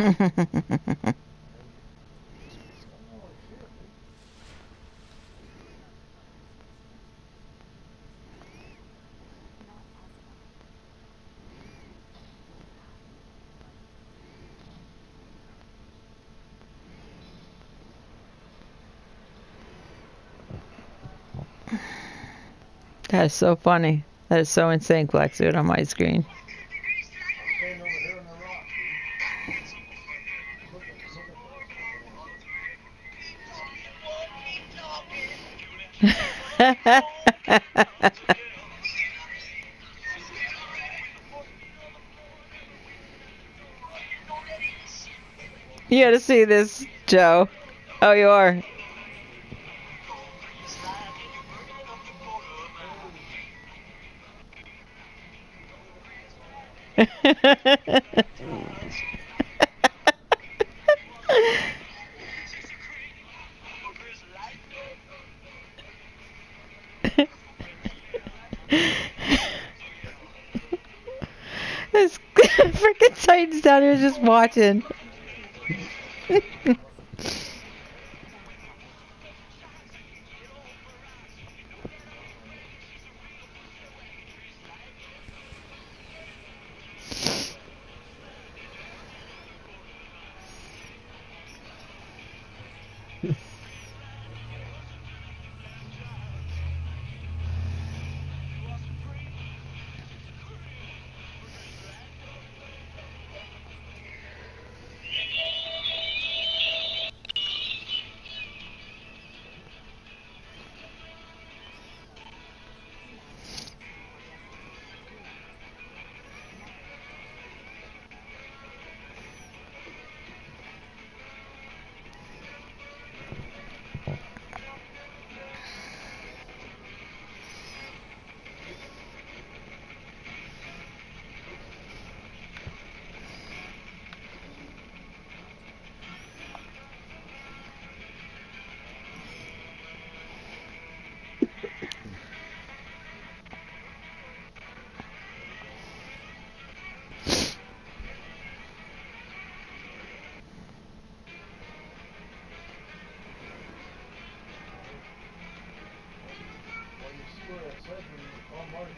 that is so funny. That is so insane, Black Suit, on my screen. you gotta see this, Joe. Oh, you are. down here just watching.